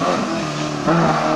Ah.